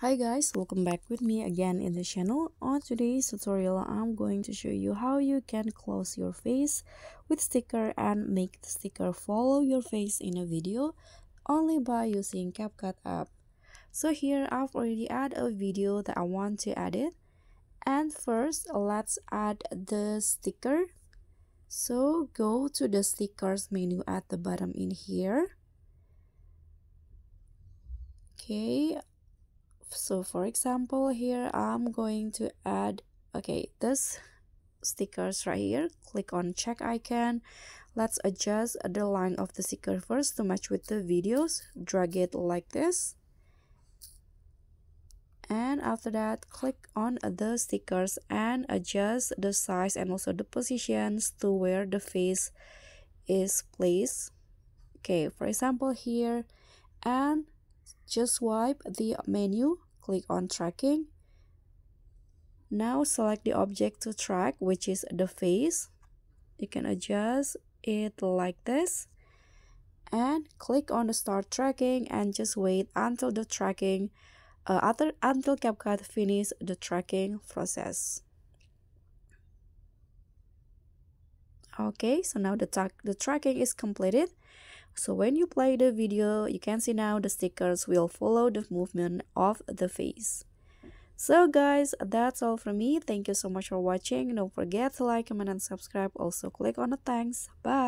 Hi guys, welcome back with me again in the channel. On today's tutorial, I'm going to show you how you can close your face with sticker and make the sticker follow your face in a video only by using CapCut app. So here I've already added a video that I want to edit. And first, let's add the sticker. So go to the stickers menu at the bottom in here. Okay, so for example here i'm going to add okay this stickers right here. Click on check icon. Let's adjust the line of the sticker first to match with the videos. Drag it like this. And after that click on the stickers and adjust the size and also the positions to where the face is placed. Okay for example here. And just swipe the menu, click on tracking. Now select the object to track, which is the face. You can adjust it like this. And click on the start tracking and just wait until the tracking, uh, after, until CapCut finish the tracking process. Okay, so now the, the tracking is completed. So when you play the video, you can see now the stickers will follow the movement of the face. So guys, that's all from me. Thank you so much for watching. Don't forget to like, comment, and subscribe. Also click on the thanks. Bye!